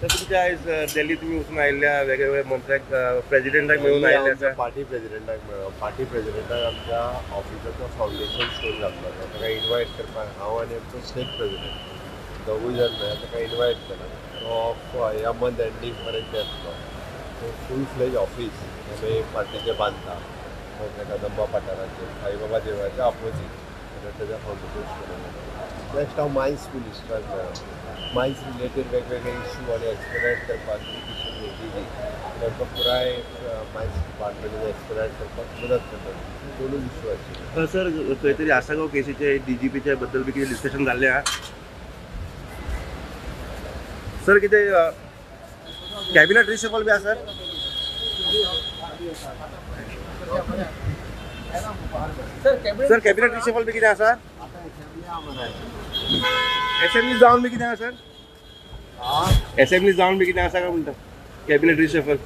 तसं तुमच्या आयज दिल्ली तुम्ही वचून आयिल्ल्या वेगवेगळ्या मंत्र्याक प्रेसिडेंटाक मेळून आयिल्ले आमच्या आसा पार्टी प्रेसिडेंटाक मेळ्ळो पार्टी प्रेसिडेंटाक आमच्या ऑफिसाचो फावंडेशन स्टोन घातलो ताका इनवायट करपाक हांव आनी आमचो स्टेट प्रेसिडेंट दोगूय जण मेळ्ळे ताका इनवायट केला तो ह्या मंथ एंडींग पर्यंत येतलो तो फूल फ्लेज ऑफीस आमी पार्टीचे बांदता ताका दंबा पाठाराचेर साईबाबा देवळाच्या ऑपोजीट ताच्या फावंडेशन स्टोन नेक्स्ट हांव मायन्स मिनिस्टराक मेळ्ळो मायन्स रिलेटेड वेगवेगळे इश्यू आनी एक्सप्लेनेट तांकां पुराय मायन्स डिपार्टमेंटान एक्सप्लेनेट करपाक मदत करता दोनूय इश्यू आशिल्ले सर खंय तरी आसा गो केसीचे डीजीपीच्या बद्दल बी डिस्कशन जाल्लें आहा सर कितें कॅबिनेट रिशफल बी आसा सर? कॅबिनेट रिशफल बी कितें आसा एसेंब्ली डाउन में कितना सर एसेंब्ली जावन बी कितें आसा सर म्हणटा कैबिनेट रिशफल